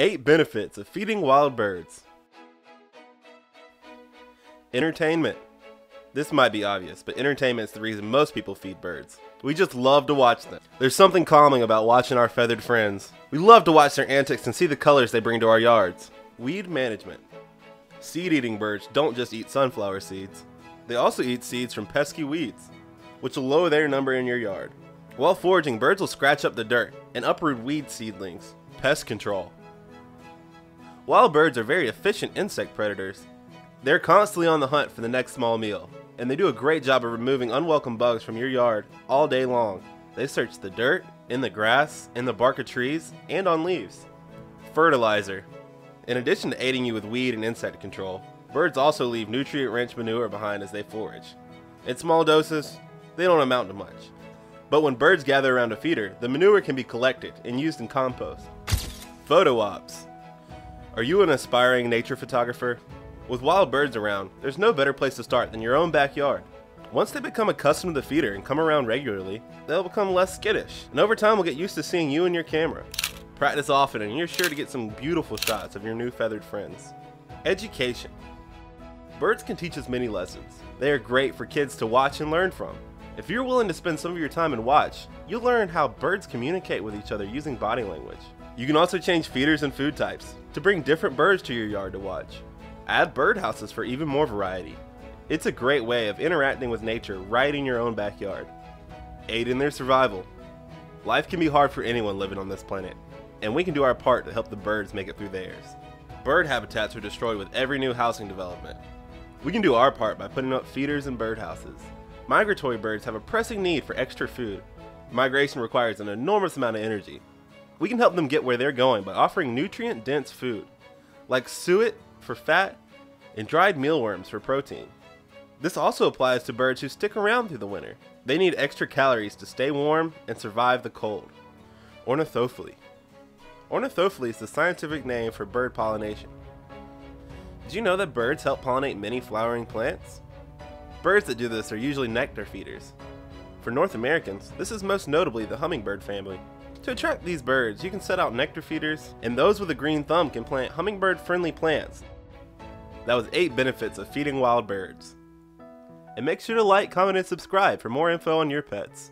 8 benefits of feeding wild birds. Entertainment. This might be obvious, but entertainment is the reason most people feed birds. We just love to watch them. There's something calming about watching our feathered friends. We love to watch their antics and see the colors they bring to our yards. Weed management. Seed eating birds don't just eat sunflower seeds, they also eat seeds from pesky weeds, which will lower their number in your yard. While foraging, birds will scratch up the dirt and uproot weed seedlings. Pest control. Wild birds are very efficient insect predators. They're constantly on the hunt for the next small meal, and they do a great job of removing unwelcome bugs from your yard all day long. They search the dirt, in the grass, in the bark of trees, and on leaves. Fertilizer. In addition to aiding you with weed and insect control, birds also leave nutrient-rich manure behind as they forage. In small doses, they don't amount to much. But when birds gather around a feeder, the manure can be collected and used in compost. Photo ops. Are you an aspiring nature photographer? With wild birds around, there's no better place to start than your own backyard. Once they become accustomed to the feeder and come around regularly, they'll become less skittish, and over time will get used to seeing you and your camera. Practice often and you're sure to get some beautiful shots of your new feathered friends. Education. Birds can teach us many lessons. They are great for kids to watch and learn from. If you're willing to spend some of your time and watch, you'll learn how birds communicate with each other using body language. You can also change feeders and food types to bring different birds to your yard to watch. Add birdhouses for even more variety. It's a great way of interacting with nature right in your own backyard. Aid in their survival. Life can be hard for anyone living on this planet, and we can do our part to help the birds make it through theirs. Bird habitats are destroyed with every new housing development. We can do our part by putting up feeders and birdhouses. Migratory birds have a pressing need for extra food. Migration requires an enormous amount of energy. We can help them get where they're going by offering nutrient dense food, like suet for fat and dried mealworms for protein. This also applies to birds who stick around through the winter. They need extra calories to stay warm and survive the cold. Ornithophily. Ornithophily is the scientific name for bird pollination. Did you know that birds help pollinate many flowering plants? Birds that do this are usually nectar feeders. For North Americans, this is most notably the hummingbird family. To attract these birds, you can set out nectar feeders, and those with a green thumb can plant hummingbird friendly plants. That was 8 benefits of feeding wild birds. And make sure to like, comment, and subscribe for more info on your pets.